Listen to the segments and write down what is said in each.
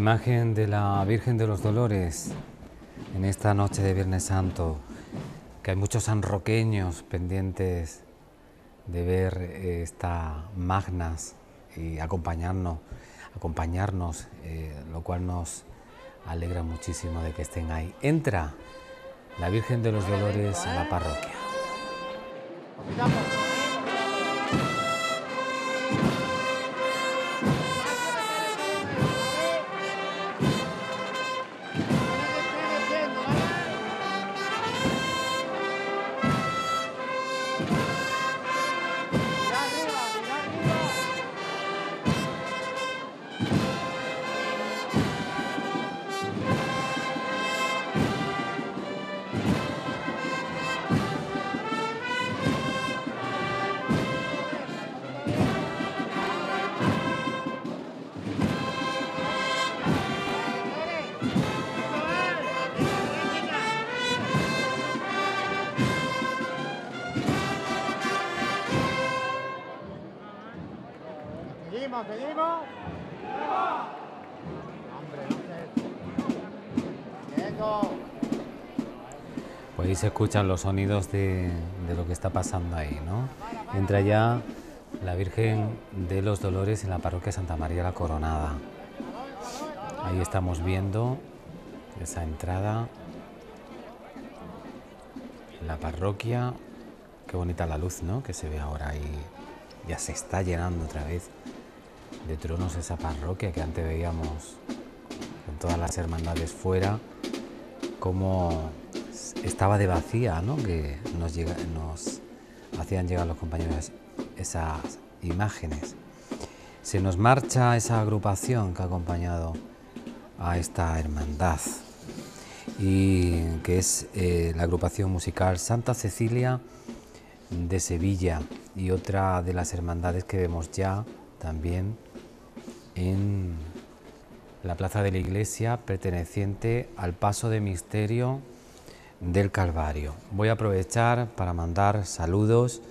Imagen de la Virgen de los Dolores en esta noche de Viernes Santo, que hay muchos sanroqueños pendientes de ver eh, esta magnas y acompañarnos, acompañarnos eh, lo cual nos alegra muchísimo de que estén ahí. Entra la Virgen de los Dolores en la parroquia. Ahí se escuchan los sonidos de, lo que está pasando ahí, ¿no? Entra ya la Virgen de los Dolores en la parroquia Santa María la Coronada. Ahí estamos viendo esa entrada en la parroquia. Qué bonita la luz, ¿no? Que se ve ahora ahí. Ya se está llenando otra vez de tronos esa parroquia que antes veíamos con todas las hermandades fuera, como estaba de vacía, ¿no? Que nos hacían llegar los compañeros esas imágenes. Se nos marcha esa agrupación que ha acompañado a esta hermandad y que es eh, la agrupación musical Santa Cecilia de Sevilla y otra de las hermandades que vemos ya también en la plaza de la iglesia perteneciente al paso de misterio del Calvario. Voy a aprovechar para mandar saludos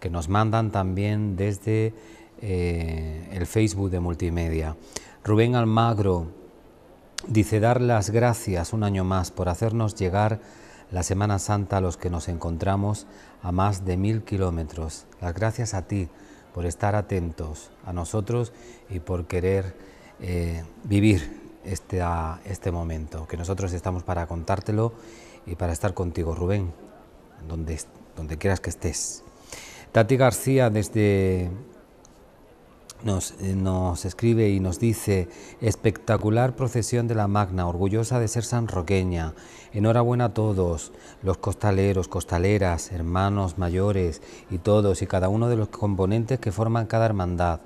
que nos mandan también desde eh, el Facebook de Multimedia. Rubén Almagro dice dar las gracias un año más por hacernos llegar la Semana Santa a los que nos encontramos a más de mil kilómetros. Las gracias a ti por estar atentos a nosotros y por querer eh, vivir este, este momento, que nosotros estamos para contártelo y para estar contigo, Rubén, donde, donde quieras que estés. Tati García desde nos, eh, nos, escribe y nos dice, espectacular procesión de la Magna, orgullosa de ser sanroqueña. Enhorabuena a todos, los costaleros, costaleras, hermanos mayores y todos y cada uno de los componentes que forman cada hermandad,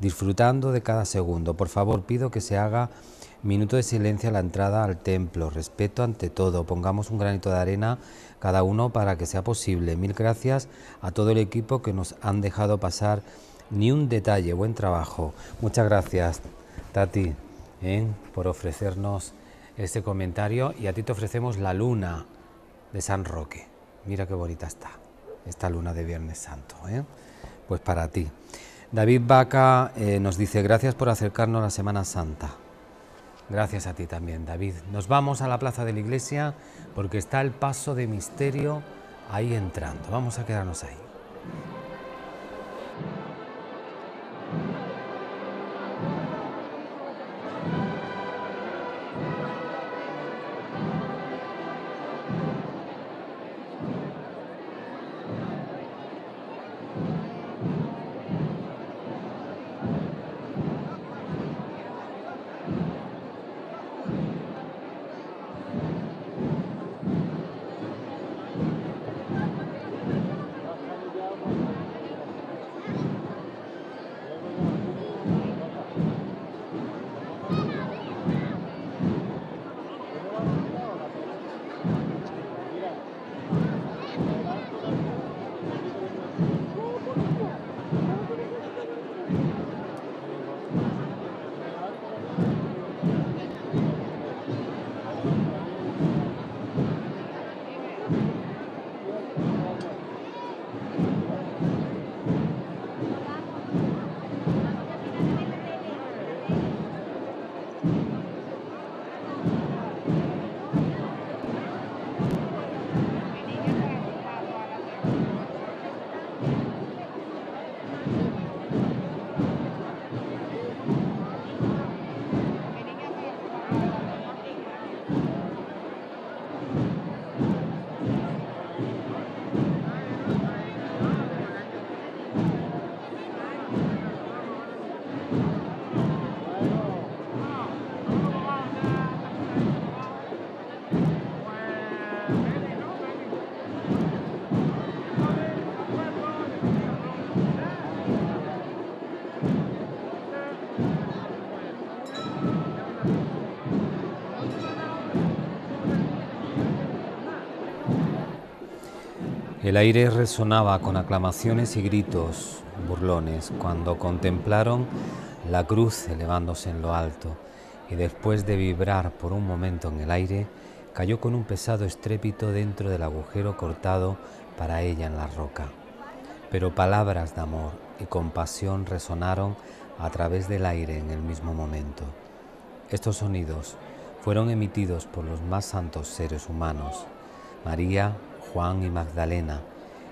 disfrutando de cada segundo. Por favor, pido que se haga minuto de silencio a la entrada al templo, respeto ante todo, pongamos un granito de arena cada uno para que sea posible. Mil gracias a todo el equipo que nos han dejado pasar ni un detalle, buen trabajo. Muchas gracias, Tati, ¿eh? por ofrecernos este comentario y a ti te ofrecemos la luna de San Roque. Mira qué bonita está, esta luna de Viernes Santo. ¿eh? Pues para ti. David Vaca eh, nos dice, gracias por acercarnos a la Semana Santa. Gracias a ti también, David. Nos vamos a la plaza de la iglesia porque está el paso de misterio ahí entrando. Vamos a quedarnos ahí. El aire resonaba con aclamaciones y gritos burlones cuando contemplaron la cruz elevándose en lo alto y después de vibrar por un momento en el aire, cayó con un pesado estrépito dentro del agujero cortado para ella en la roca. Pero palabras de amor y compasión resonaron a través del aire en el mismo momento. Estos sonidos fueron emitidos por los más santos seres humanos, María, Juan y Magdalena,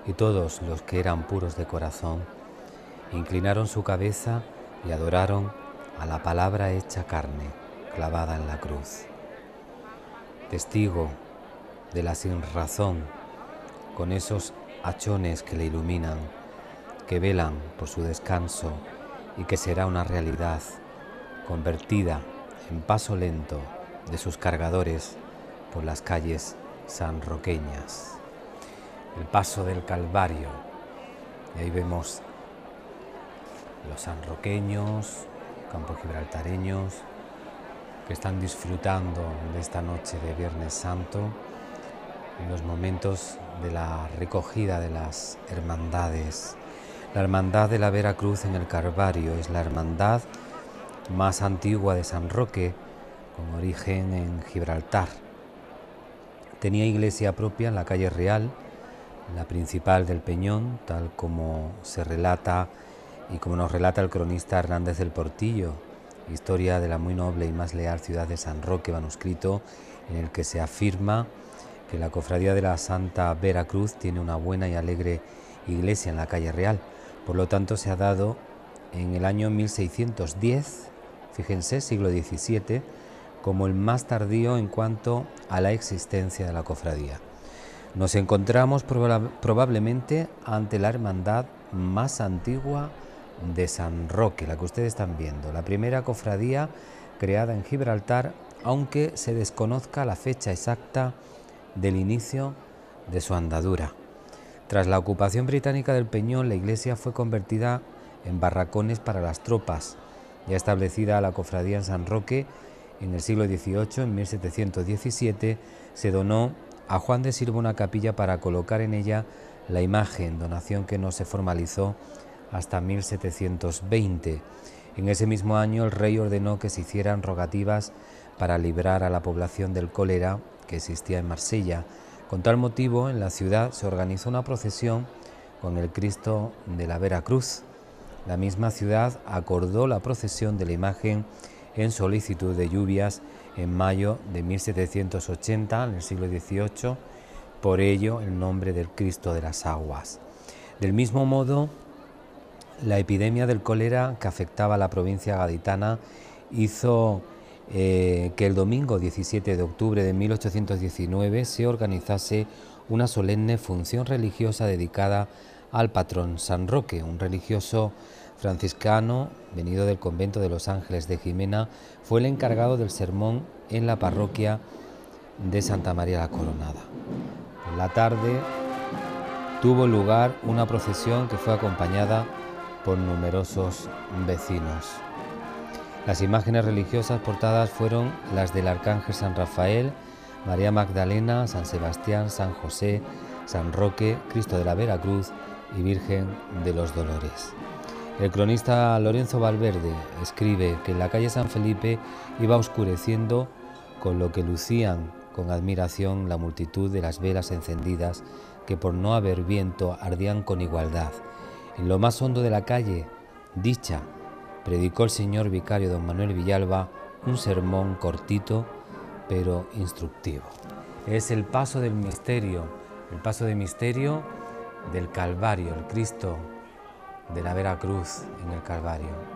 y todos los que eran puros de corazón, inclinaron su cabeza y adoraron a la palabra hecha carne, clavada en la cruz. Testigo de la sinrazón, con esos hachones que le iluminan, que velan por su descanso y que será una realidad convertida en paso lento de sus cargadores por las calles sanroqueñas. El paso del Calvario. Y ahí vemos los sanroqueños, campos gibraltareños, que están disfrutando de esta noche de Viernes Santo en los momentos de la recogida de las hermandades. La hermandad de la Veracruz en el Calvario es la hermandad más antigua de San Roque, con origen en Gibraltar. Tenía iglesia propia en la calle Real, la principal del Peñón, tal como se relata y como nos relata el cronista Hernández del Portillo, historia de la muy noble y más leal ciudad de San Roque, manuscrito en el que se afirma que la cofradía de la Santa Veracruz tiene una buena y alegre iglesia en la calle Real. Por lo tanto, se ha dado en el año 1610, fíjense, siglo XVII, como el más tardío en cuanto a la existencia de la cofradía. Nos encontramos probablemente ante la hermandad más antigua de San Roque, la que ustedes están viendo, la primera cofradía creada en Gibraltar, aunque se desconozca la fecha exacta del inicio de su andadura. Tras la ocupación británica del Peñón, la iglesia fue convertida en barracones para las tropas. Ya establecida la cofradía en San Roque, en el siglo XVIII, en 1717, se donó a Juan de Silva una capilla para colocar en ella la imagen, donación que no se formalizó hasta 1720. En ese mismo año el rey ordenó que se hicieran rogativas para librar a la población del cólera que existía en Marsella. Con tal motivo, en la ciudad se organizó una procesión con el Cristo de la Veracruz. La misma ciudad acordó la procesión de la imagen en solicitud de lluvias en mayo de 1780, en el siglo XVIII, por ello el nombre del Cristo de las Aguas. Del mismo modo, la epidemia del cólera que afectaba a la provincia gaditana hizo eh, que el domingo 17 de octubre de 1819 se organizase una solemne función religiosa dedicada al patrón San Roque, un religioso franciscano venido del convento de los Ángeles de Jimena, fue el encargado del sermón en la parroquia de Santa María la Coronada. Por la tarde tuvo lugar una procesión que fue acompañada por numerosos vecinos. Las imágenes religiosas portadas fueron las del Arcángel San Rafael, María Magdalena, San Sebastián, San José, San Roque, Cristo de la Veracruz y Virgen de los Dolores. El cronista Lorenzo Valverde escribe que en la calle San Felipe iba oscureciendo con lo que lucían con admiración la multitud de las velas encendidas que por no haber viento ardían con igualdad. En lo más hondo de la calle, dicha predicó el señor vicario don Manuel Villalba un sermón cortito pero instructivo. Es el paso del misterio, el paso del misterio del Calvario, el Cristo de la Veracruz en el Calvario.